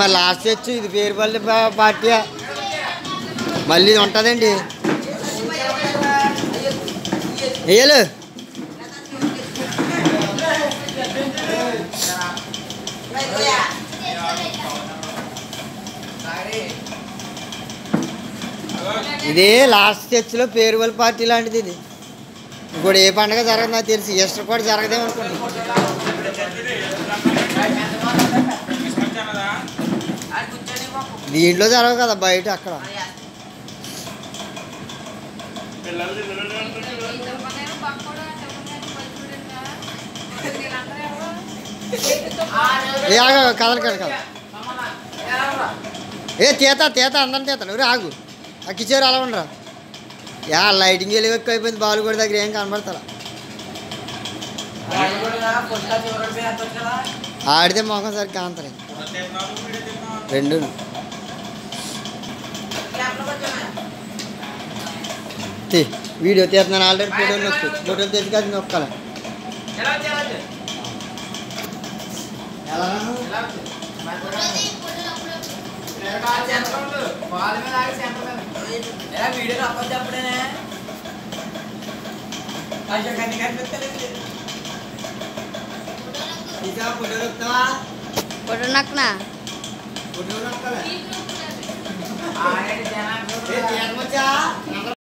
మరి last church ఇది Perupalli party మళ్ళీ ఇది ఉంటుందండి. వేయలు ఇది లాస్ట్ చర్చ్లో పేరువల్ పార్టీ లాంటిది ఇది. ఇప్పుడు ఏ పండగ జరగదు నాకు తెలిసి. ఈస్టర్ కూడా జరగదేమో దీంట్లో జరగదు కదా బయట అక్కడ. ఏ కదలు కదా కదా ఏ తీత తీత అందరం తీత. నువ్వు ఆగు ఆ కిచేరు అలా ఉండరా? యా లైటింగ్ వెళ్ళి ఎక్కువ అయిపోయింది బాలు కూడా దగ్గర ఏం కనబడతారా ఆడితే మొఖం సరి కాంతలే రెండు. తీ వీడియో తీస్తున్నాను ఆల్రెడీ ఫోటోలు నొక్కి. ఫోటోలు తెచ్చి కాదు నొక్కాలి. ఎలా मेरा वीडियो का आपस अपने ने आशा करने का मत करे इधर फोटो रखता फोटो रखना फोटो रखता है आए जाना ये त्याग मचा